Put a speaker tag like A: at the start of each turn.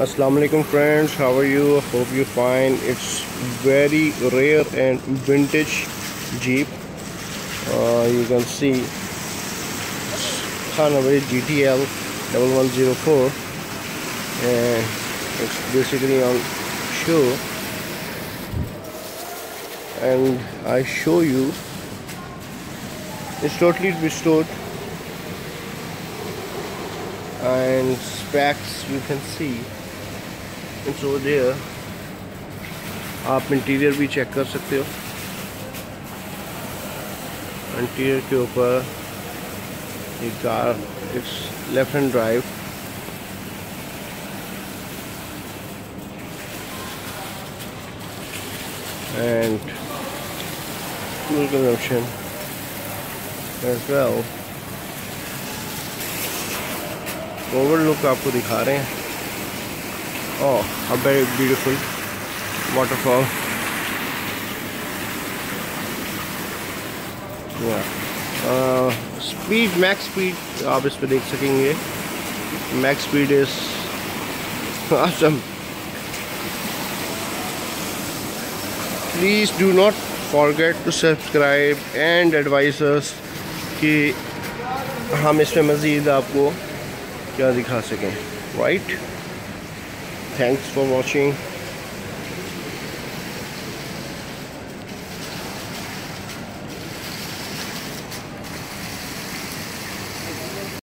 A: Assalamu alaikum friends. How are you? Hope you fine. It's very rare and vintage jeep. Uh, you can see Hanaway GTL 1104 and it's basically on show. And I show you. It's totally restored. And specs you can see over there. आप interior भी check कर सकते हो। Interior के ऊपर एक car it's left hand drive and fuel consumption as well overlook आपको दिखा रहे हैं। Oh a very beautiful waterfall speed max speed आप इस पर देख सकेंगे max speed is awesome please do not forget to subscribe and advise us कि हम इसमें मज़ीद आपको क्या दिखा सकें right right? Thanks for watching